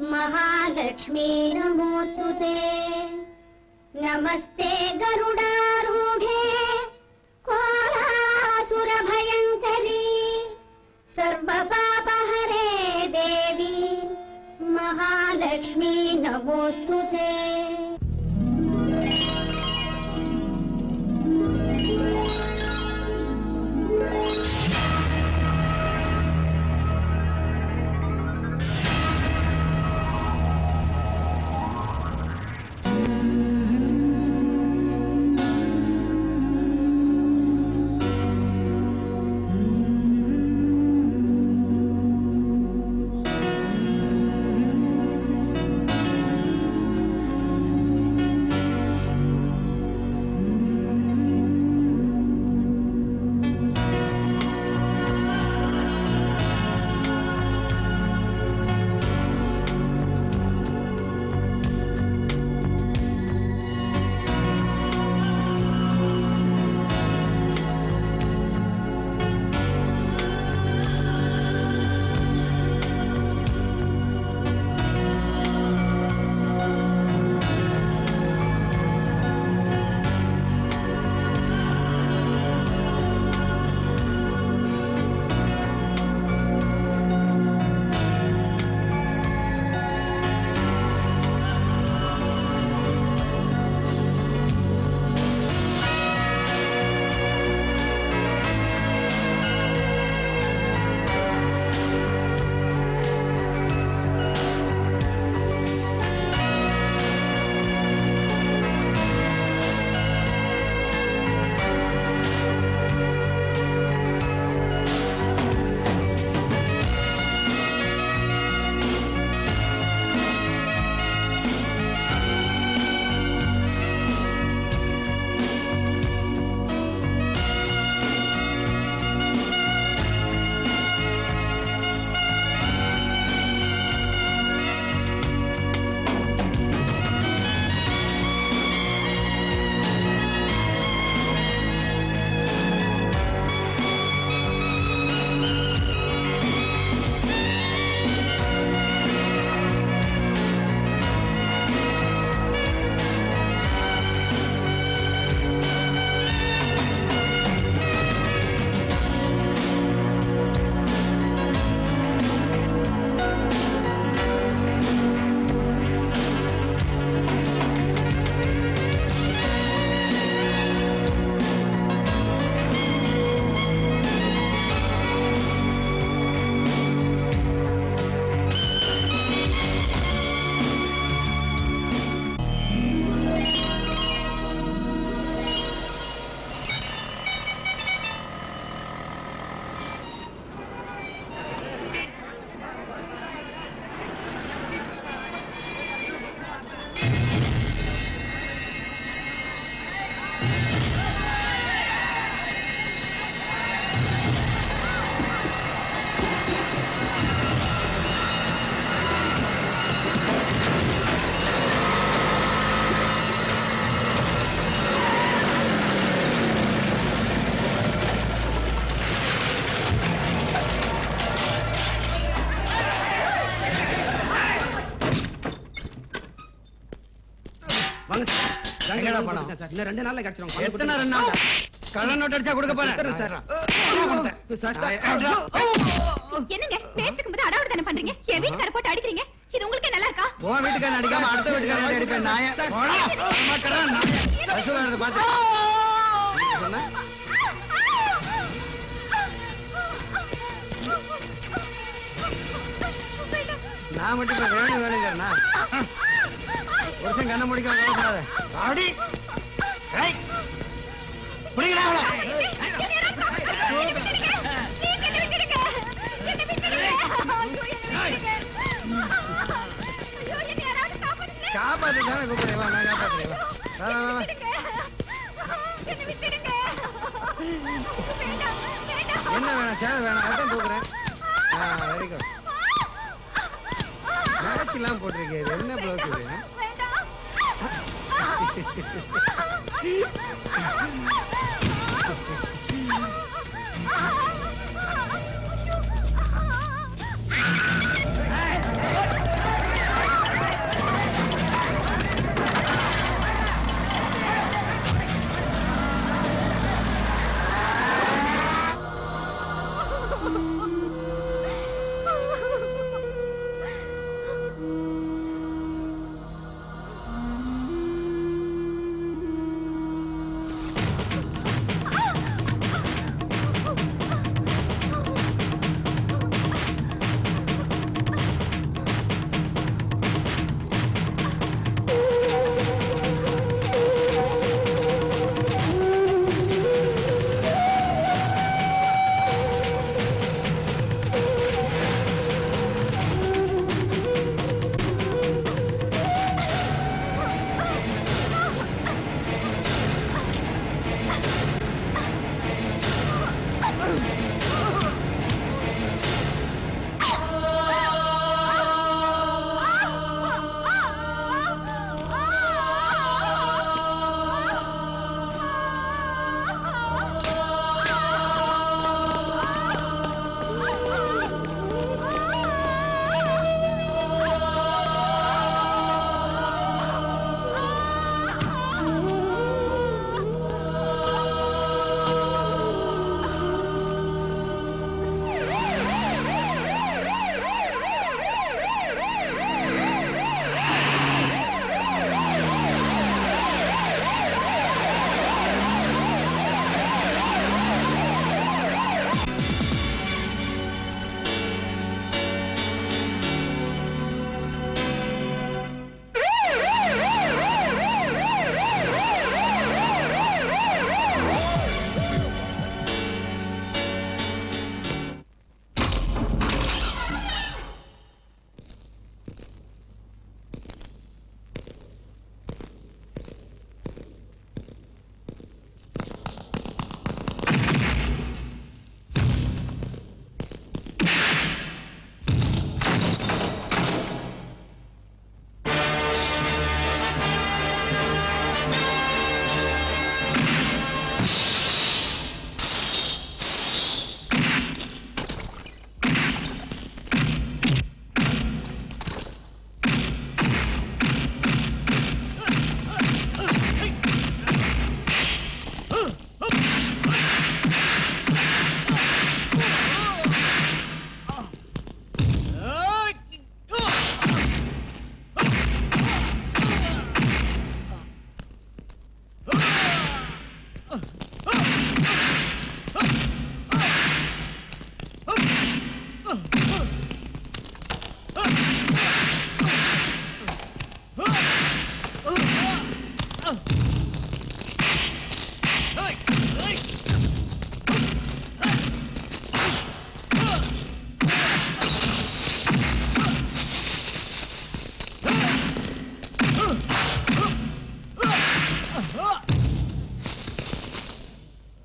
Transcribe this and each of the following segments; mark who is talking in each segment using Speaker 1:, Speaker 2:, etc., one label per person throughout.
Speaker 1: महालक्ष्मी नमोऽस्तु ते। नमस्ते गरुडारूढे। कोलासुरभयङ्करी। सर्वपापहरे देवी। महालक्ष्मी नमोऽस्तु ते
Speaker 2: எங்கடா பணம்?
Speaker 3: இன்னும் ரெண்டு நாள்ல கிடைச்சிரும்
Speaker 2: எத்தனை ரெண்டு நாள் கள்ள நோட்டு அடிச்சா கொடுக்க போறேன்
Speaker 3: சார்
Speaker 1: என்னங்க பேசிக்கும் போது அடாவடி தானே பண்றீங்க என் வீட்டுக்கார போட்டு அடிக்கிறீங்க இது உங்களுக்கே நல்லா இருக்கா
Speaker 2: உன் வீட்டுக்காரன் அடிக்காம அடுத்த வீட்டுக்காரன் அடிப்பேன் நாய. பசு சொன்ன? நான் மட்டும் வேணும் வேணுங்கிறனா வருஷம் கண்ண முடிக்க கவலைப்படாத ஆடி அவளை. காப்பாத்து தானே கூப்பிடுறேன் வா நான் காப்பாத்துறேன் என்ன வேணாம்? சேவை வேணாம். அதான் தூக்குறேன். வெரி குட் மேட்ச்லாம் போட்டிருக்கேன் இது என்ன ப்ளவுஸ் இது? Ah! Oh,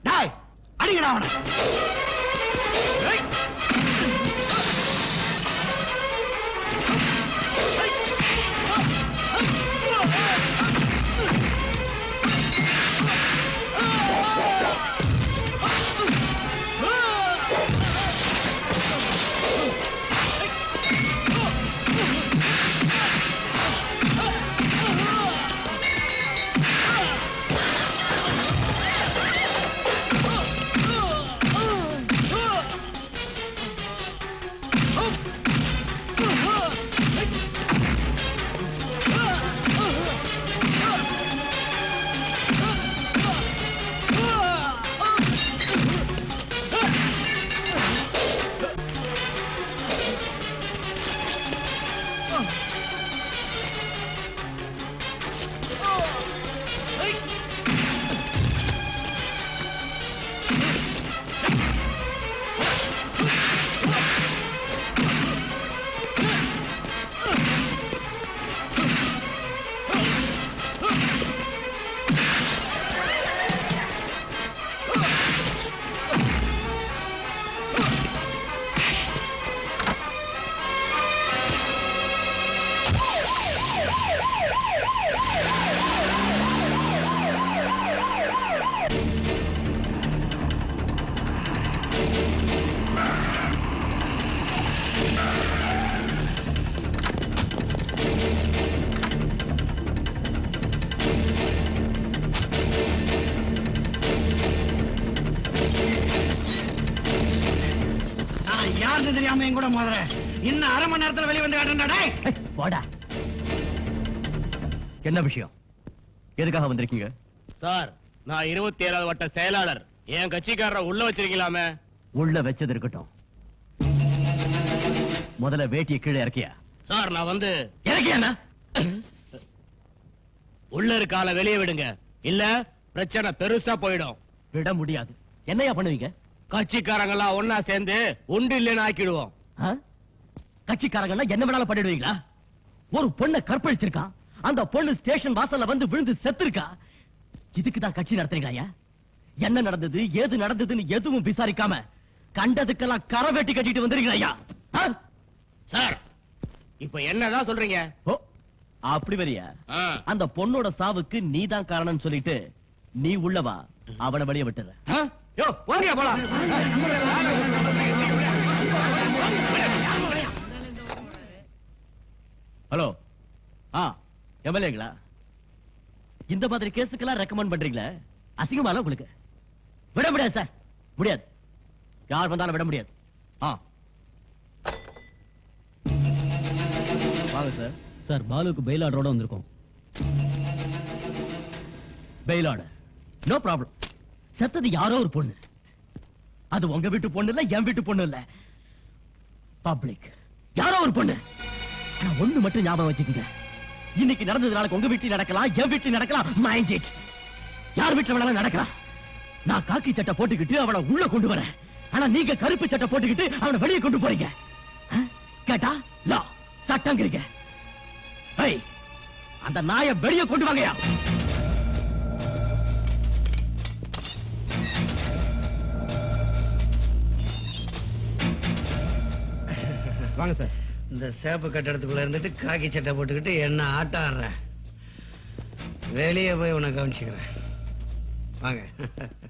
Speaker 2: டாய் அடிங்கடா அவனை. கூட மோதுற. இன்னும் அரை மணி நேரத்துல வெளிய வந்து காட்டுறா டேய்.
Speaker 4: போடா. என்ன விஷயம்? எதுக்காக வந்திருக்கீங்க?
Speaker 5: சார் நான் இருபத்தி ஏழாவது வட்ட செயலாளர். என் கட்சிக்காரரை உள்ள வச்சிருக்கலாமே.
Speaker 4: உள்ள வச்சது இருக்கட்டும். முதல்ல வேட்டியை கீழே இறக்கியா?
Speaker 5: சார் நான் வந்து
Speaker 4: இறக்கியா
Speaker 5: உள்ள இருக்க ஆளை வெளியே விடுங்க. இல்ல பிரச்சனை பெருசா போயிடும்.
Speaker 4: விட முடியாது. என்னையா பண்ணுவீங்க?
Speaker 5: கட்சிக்காரங்க எல்லாம் ஒன்னா சேர்ந்து உண்டு இல்லைன்னு ஆக்கிடுவோம்.
Speaker 4: ஆ? கட்சிக்காரங்கன்னா என்ன வேணாலும் பண்ணிடுவீங்களா? ஒரு பொண்ணை கற்பழிச்சிருக்கான் அந்த பொண்ணு ஸ்டேஷன் வாசல்ல வந்து விழுந்து செத்துருக்கா? இதுக்கு தான் கட்சி நடத்துறீங்களா என்ன நடந்தது ஏது நடந்ததுன்னு எதுவும் விசாரிக்காம கண்டதுக்கெல்லாம் கரை வெட்டி கட்டிட்டு வந்துருக்கீங்க ஐயா? ஆ?
Speaker 5: சார் இப்ப என்னதான் சொல்றீங்க?
Speaker 4: ஓ அப்படி வரியா. அந்த பொண்ணோட சாவுக்கு நீதான் காரணம்னு சொல்லிட்டு நீ உள்ளவா அவனை வெளிய விட்டுற
Speaker 5: போலாம்.
Speaker 4: ஹலோ. ஆ எம்எல்ஏங்களா? இந்த மாதிரி கேஸுக்கெல்லாம் ரெக்கமெண்ட் பண்றீங்களே? அசிங்கமால உங்களுக்கு? விட முடியாது சார் முடியாது. யார் வந்தாலும் விட முடியாது. ஆ. வாங்க சார்
Speaker 6: சார் பாலுக்கு பெயில் ஆர்டரோட வந்திருக்கோம்.
Speaker 4: பெயில் ஆர்டர் நோ ப்ராப்ளம் செத்தது யாரோ ஒரு பொண்ணு. அது உங்க வீட்டு பொண்ணு இல்ல என் வீட்டு பொண்ணு இல்ல. பப்ளிக் யாரோ ஒரு பொண்ணு. ஆனா ஒண்ணு மட்டும் ஞாபகம் வச்சுக்கோங்க. இன்னைக்கு நடந்தது நாளைக்கு உங்க வீட்டுல நடக்கலாம் என் வீட்டுல நடக்கலாம். மைண்ட் இட் யார் வீட்டுல வேணாலும் நடக்கலாம். நான் காக்கி சட்டை போட்டுக்கிட்டு அவளை உள்ள கொண்டு வரேன். ஆனா நீங்க கருப்பு சட்டை போட்டுக்கிட்டு அவனை வெளியே கொண்டு போறீங்க. கேட்டா? லா சட்டங்கிறீங்க. ஏய், அந்த நாயை வெளியே கொண்டு வாங்கயா
Speaker 3: வாங்க சார்.
Speaker 2: இந்த சேப்பு கட்டடத்துக்குள்ள இருந்துட்டு காக்கி சட்டை போட்டுக்கிட்டு என்ன ஆட்டம் ஆடுற வெளியே போய் உன்னை கவனிச்சுக்கிறேன். வாங்க.